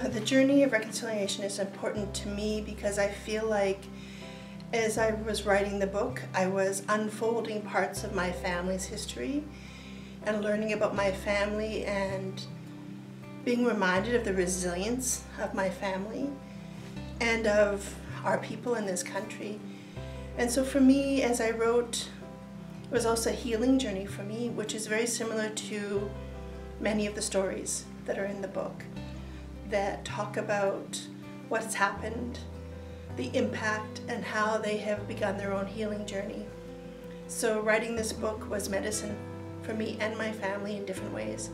Uh, the journey of reconciliation is important to me because I feel like as I was writing the book, I was unfolding parts of my family's history and learning about my family and being reminded of the resilience of my family and of our people in this country. And so for me, as I wrote, it was also a healing journey for me, which is very similar to many of the stories that are in the book that talk about what's happened, the impact, and how they have begun their own healing journey. So writing this book was medicine for me and my family in different ways.